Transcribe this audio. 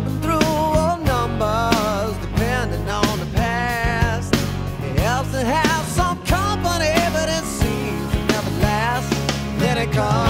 jumping through old numbers, depending on the past. It helps to have some company, but it seems to never lasts. Then it comes.